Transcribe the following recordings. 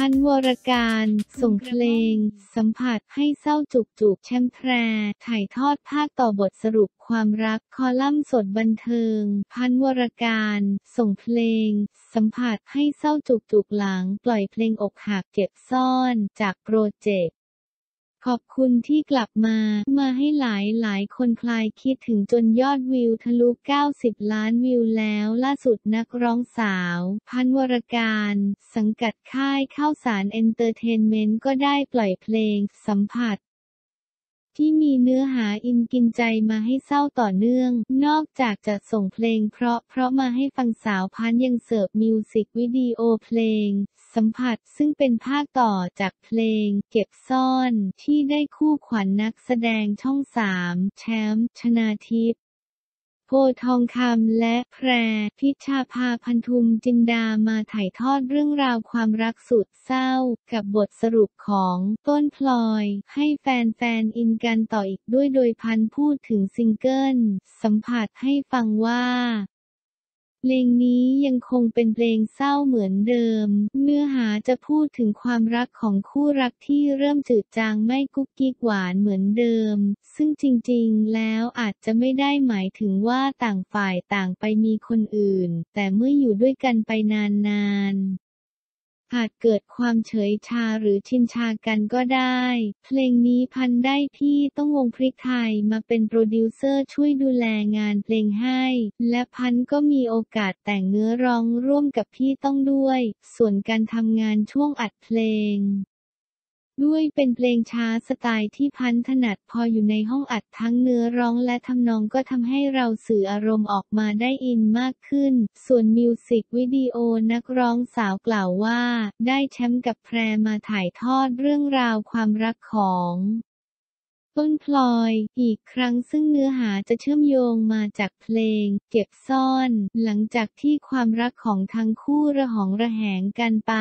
พันวรการ ส่งเพลง สัมผัสให้เศร้าจุกจุกแชมแพร ถ่ายทอดภาคต่อบทสรุปความรักคอลัมน์สดบันเทิง พันวรการ ส่งเพลง สัมผัสให้เศร้าจุกจุกหลัง ปล่อยเพลงอกหักเก็บซ่อน จากโปรเจกต์ ขอบคุณที่กลับมา มาให้หลายหลายคนคลายคิดถึงจนยอดวิวทะลุ 90 ล้านวิวแล้ว ล่าสุดนักร้องสาว พันวรการ สังกัดค่ายข้าวสารเอนเตอร์เทนเมนต์ก็ได้ปล่อยเพลง สัมผัส ที่มีเนื้อหาอินกินใจมาให้เศร้าต่อเนื่อง นอกจากจะส่งเพลงเพราะเพราะมาให้ฟังสาวพั้นช์ยังเสิร์ฟมิวสิกวิดีโอเพลง สัมผัสซึ่งเป็นภาคต่อจากเพลง เก็บซ่อนที่ได้คู่ขวัญนักแสดงช่องสามแชมป์ชนาทิพย์ โพทองคำและแพร พิชาภาพันธุมจินดามาถ่ายทอดเรื่องราวความรักสุดเศร้า กับบทสรุปของต้นพลอย ให้แฟนๆอินกันต่ออีกด้วยโดยพั้นช์พูดถึงซิงเกิล สัมผัสให้ฟังว่า เพลงนี้ยังคงเป็นเพลงเศร้าเหมือนเดิม เนื้อหาจะพูดถึงความรักของคู่รักที่เริ่มจืดจางไม่กุ๊กกิ๊กหวานเหมือนเดิม ซึ่งจริงๆ แล้วอาจจะไม่ได้หมายถึงว่าต่างฝ่ายต่างไปมีคนอื่น แต่เมื่ออยู่ด้วยกันไปนานๆ อาจเกิดความเฉยชาหรือชินชากันก็ได้ เพลงนี้พันได้พี่ต้องวงพริกไทยมาเป็นโปรดิวเซอร์ช่วยดูแลงานเพลงให้ และพันก็มีโอกาสแต่งเนื้อร้องร่วมกับพี่ต้องด้วย ส่วนการทำงานช่วงอัดเพลง ด้วยเป็นเพลงช้าสไตล์ที่พันถนัดพออยู่ในห้องอัดทั้งเนื้อร้องและทำนองก็ทำให้เราสื่ออารมณ์ออกมาได้อินมากขึ้น ส่วนมิวสิกวิดีโอนักร้องสาวกล่าวว่า ได้แชมป์กับแพรมาถ่ายทอดเรื่องราวความรักของ ต้นพลอย อีกครั้งซึ่งเนื้อหาจะเชื่อมโยงมาจากเพลง เก็บซ่อน หลังจากที่ความรักของทั้งคู่ระหองระแหงกันไป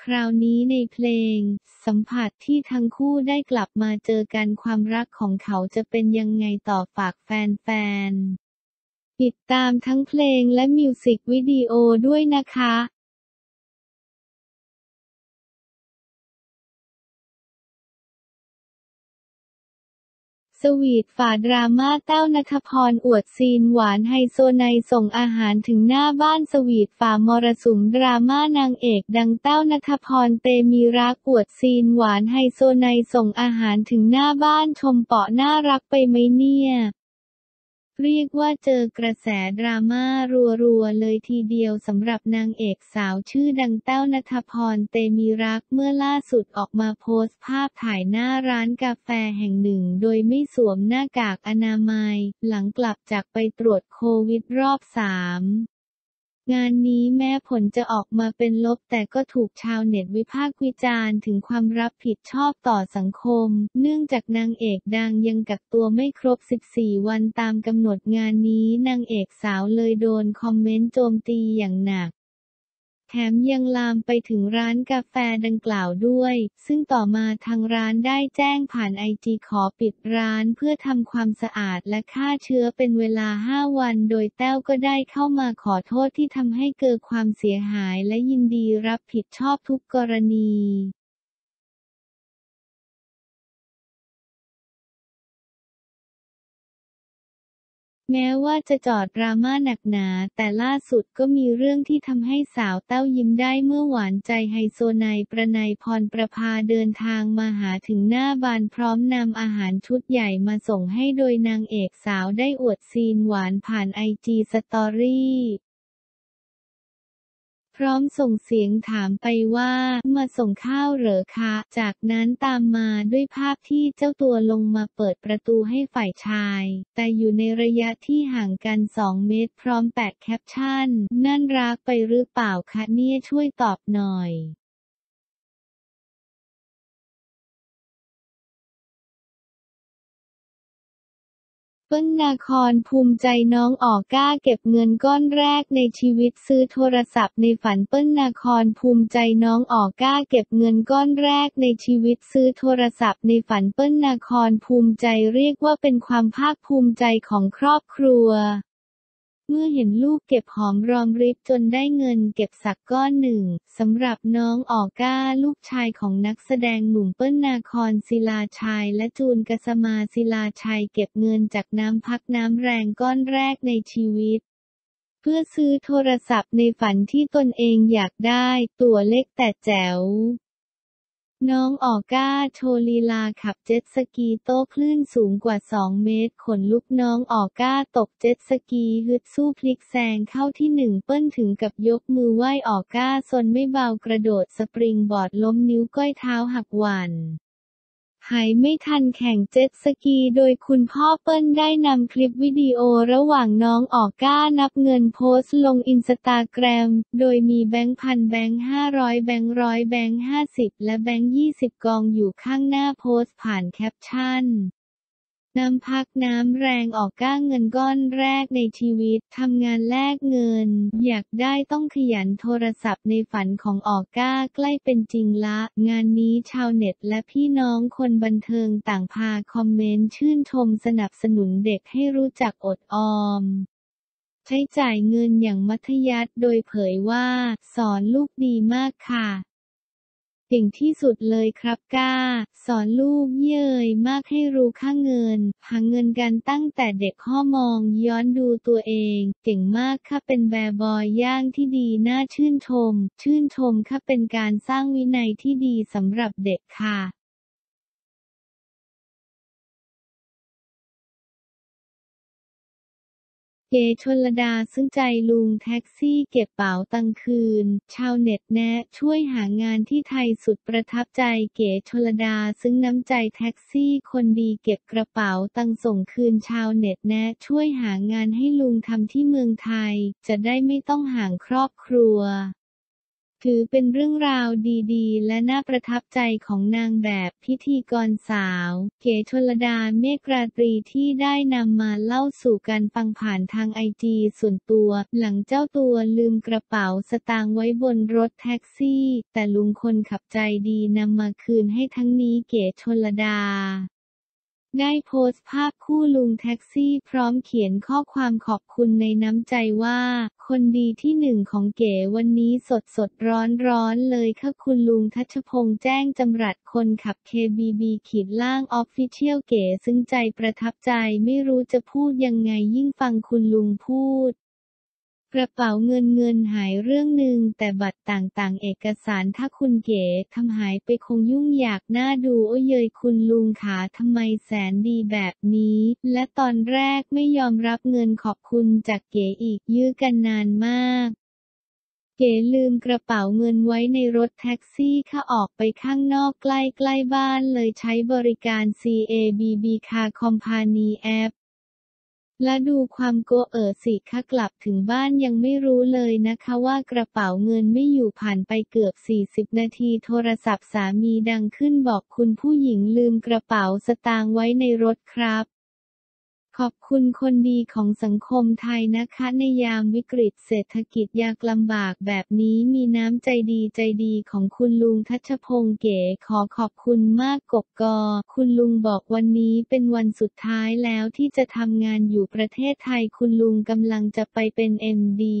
คราวนี้ในเพลง สัมผัสที่ทั้งคู่ได้กลับมาเจอกันความรักของเขาจะเป็นยังไงต่อฝากแฟนๆติดตามทั้งเพลงและมิวสิกวิดีโอด้วยนะคะ สวีทฝ่าดราม่าแต้วณัฐพรอวดซีนหวานไฮโซในส่งอาหารถึงหน้าบ้านสวีทฝ่ามรสุมดราม่านางเอกดังแต้วณัฐพรเตมีรักอวดซีนหวานไฮโซในส่งอาหารถึงหน้าบ้านชมเปาะน่ารักไปไหมเนี่ย เรียกว่าเจอกระแสดราม่ารัวๆเลยทีเดียวสำหรับนางเอกสาวชื่อดังแต้วนัทพรเตมีรักเมื่อล่าสุดออกมาโพสต์ภาพถ่ายหน้าร้านกาแฟแห่งหนึ่ง โดยไม่สวมหน้ากากอนามัย หลังกลับจากไปตรวจโควิดรอบสาม งานนี้แม้ผลจะออกมาเป็นลบแต่ก็ถูกชาวเน็ตวิพากษ์วิจารณ์ถึงความรับผิดชอบต่อสังคม เนื่องจากนางเอกดังยังกักตัวไม่ครบ 14 วันตามกำหนดงานนี้นางเอกสาวเลยโดนคอมเมนต์โจมตีอย่างหนัก แถมยังลามไปถึงร้านกาแฟดังกล่าวด้วย ซึ่งต่อมาทางร้านได้แจ้งผ่านไอจีขอปิดร้านเพื่อทำความสะอาดและฆ่าเชื้อเป็นเวลา 5 วัน โดยแต้วก็ได้เข้ามาขอโทษที่ทำให้เกิดความเสียหายและยินดีรับผิดชอบทุกกรณี แม้ว่าจะจอดดราม่าหนักหนา แต่ล่าสุดก็มีเรื่องที่ทำให้สาวเต้ายิ้มได้เมื่อหวานใจไฮโซนายประนายพรประภาเดินทางมาหาถึงหน้าบ้านพร้อมนำอาหารชุดใหญ่มาส่งให้โดยนางเอกสาวได้อวดซีนหวานผ่านไอจีสตอรี่ ร้อมส่งเสียงถามไปว่ามาส่งข้าวเหรอคะ จากนั้นตามมาด้วยภาพที่เจ้าตัวลงมาเปิดประตูให้ฝ่ายชาย แต่อยู่ในระยะที่ห่างกัน 2 เมตรพร้อมแปะแคปชั่น นั่นรักไปหรือเปล่าคะเนี่ยช่วยตอบหน่อย เปิ้ลนาคอนภูมิใจน้องออก้าเก็บเงินก้อนแรกในชีวิตซื้อโทรศัพท์ในฝันเปิ้ลนาคอนภูมิใจน้องออก้าเก็บเงินก้อนแรกในชีวิตซื้อโทรศัพท์ในฝันเปิ้ลนาคอนภูมิใจเรียกว่าเป็นความภาคภูมิใจของครอบครัว เมื่อเห็นลูกเก็บหอมรอมริบจนได้เงินเก็บสักก้อนหนึ่งสำหรับน้องออก้าลูกชายของนักแสดงหนุ่มเปิ้ลนาคอนศิลาชัยและจูนกสมาศิลาชัยเก็บเงินจากน้ำพักน้ำแรงก้อนแรกในชีวิตเพื่อซื้อโทรศัพท์ในฝันที่ตนเองอยากได้ ตัวเล็กแต่แจ๋ว น้องออก้าโชว์ลีลาขับเจ็ตสกีโต้คลื่นสูงกว่า 2 เมตร ขนลุกน้องออก้าตกเจ็ตสกีฮึดสู้พลิกแซงเข้าที่หนึ่งเปิ้ลถึงกับยกมือไหว้ออก้าซนไม่เบากระโดดสปริงบอร์ดล้มนิ้วก้อยเท้าหักหวั่น หายไม่ทันแข่งเจ็ตสกี โดยคุณพ่อเปิ้ลได้นำคลิปวิดีโอระหว่างน้องออก้านับเงินโพสต์ลงอินสตาแกรม โดยมีแบงค์พันแบงค์ห้าร้อยแบงค์ร้อยแบงค์ห้าสิบและแบงค์ยี่สิบกองอยู่ข้างหน้าโพสต์ผ่านแคปชั่น น้ำพักน้ำแรงออก้าเงินก้อนแรกในชีวิต ทำงานแลกเงิน อยากได้ต้องขยันโทรศัพท์ในฝันของออก้าใกล้เป็นจริงละ งานนี้ชาวเน็ตและพี่น้องคนบันเทิงต่างพาคอมเมนต์ชื่นชมสนับสนุนเด็กให้รู้จักอดออมใช้จ่ายเงินอย่างมัธยัติโดยเผยว่า สอนลูกดีมากค่ะ เก่งที่สุดเลยครับก้า สอนลูกเย้ยมากให้รู้ค่าเงิน หาเงินกันตั้งแต่เด็กข้อมองย้อนดูตัวเอง เก่งมากค่ะเป็นแบร์บอยย่างที่ดีน่าชื่นชม ชื่นชมค่ะเป็นการสร้างวินัยที่ดีสำหรับเด็กค่ะ เก๋ชลดาซึ่งใจลุงแท็กซี่เก็บเป๋าตังคืน ชาวเน็ตแนะช่วยหางานที่ไทยสุดประทับใจเก๋ชลดาซึ่งน้ำใจแท็กซี่คนดีเก็บกระเป๋าตังส่งคืนชาวเน็ตแนะช่วยหางานให้ลุงทำที่เมืองไทย จะได้ไม่ต้องห่างครอบครัว ถือเป็นเรื่องราวดีๆ และน่าประทับใจของนางแบบพิธีกรสาว เก๋ชลดาเมฆราตรีที่ได้นำมาเล่าสู่กันฟังผ่านทางไอจีส่วนตัว หลังเจ้าตัวลืมกระเป๋าสตางค์ไว้บนรถแท็กซี่ แต่ลุงคนขับใจดีนำมาคืนให้ทั้งนี้เก๋ชลดาได้โพสต์ภาพคู่ลุงแท็กซี่พร้อมเขียนข้อความขอบคุณในน้ำใจว่า คนดีที่หนึ่งของเก๋วันนี้สดสดร้อนร้อนเลยค่ะคุณลุงทัชพงษ์แจ้งจำรัดคนขับ KBB ขีดล่างออฟฟิเชียลเก๋ซึ่งใจประทับใจไม่รู้จะพูดยังไงยิ่งฟังคุณลุงพูด กระเป๋าเงินเงินหายเรื่องหนึ่งแต่บัตรต่างๆ เอกสารถ้าคุณเก๋ทำหายไปคงยุ่งยากน่าดูโอ้เยยคุณลุงขาทำไมแสนดีแบบนี้ และตอนแรกไม่ยอมรับเงินขอบคุณจากเก๋อีกยื้อกันนานมากเก๋ลืมกระเป๋าเงินไว้ในรถแท็กซี่ข้าออกไปข้างนอกใกล้ๆบ้านเลยใช้บริการ CABB Car Company App และดูความโกเอ๋อสิคะกลับถึงบ้านยังไม่รู้เลยนะคะว่ากระเป๋าเงินไม่อยู่ผ่านไปเกือบ 40 นาทีโทรศัพท์สามีดังขึ้นบอกคุณผู้หญิงลืมกระเป๋าสตางค์ไว้ในรถครับ ขอบคุณคนดีของสังคมไทยนะคะในยามวิกฤตเศรษฐกิจยากลำบากแบบนี้มีน้ำใจดีใจดีของคุณลุงทัชพงษ์เก๋ขอขอบคุณมากกบกอ คุณลุงบอกวันนี้เป็นวันสุดท้ายแล้วที่จะทำงานอยู่ประเทศไทยคุณลุงกำลังจะไปเป็นเอ็มดี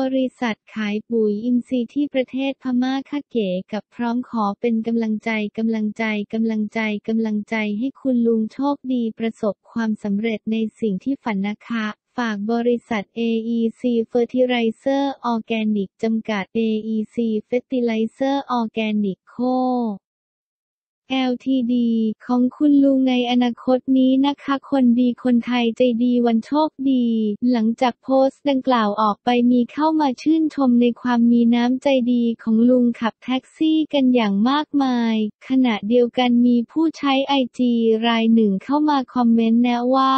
บริษัทขายปุ๋ยอินทรีย์ที่ประเทศพม่าค่ะเก๋กับพร้อมขอเป็นกำลังใจกำลังใจกำลังใจกำลังใจให้คุณลุงโชคดีประสบความสำเร็จในสิ่งที่ฝันนะคะฝากบริษัท AEC Fertilizer Organic จำกัด AEC Fertilizer Organic Co Ltd ของคุณลุงในอนาคตนี้นะคะ คนดีคนไทยใจดีวันโชคดี หลังจากโพสต์ดังกล่าวออกไปมีเข้ามาชื่นชมในความมีน้ำใจดีของลุงขับแท็กซี่กันอย่างมากมาย ขณะเดียวกันมีผู้ใช้ไอจีรายหนึ่งเข้ามาคอมเมนต์แนะว่า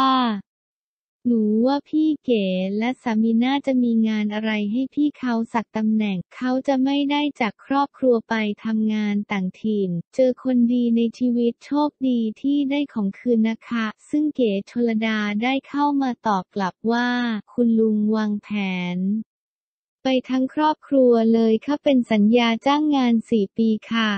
หนูว่าพี่เก๋และสามีน่าจะมีงานอะไรให้พี่เขาสักตำแหน่ง เขาจะไม่ได้จากครอบครัวไปทำงานต่างถิ่น เจอคนดีในชีวิตโชคดีที่ได้ของคืนนะคะ ซึ่งเก๋ชลดาได้เข้ามาตอบกลับว่า คุณลุงวางแผนไปทั้งครอบครัวเลยค่ะเป็นสัญญาจ้างงาน4ปีค่ะ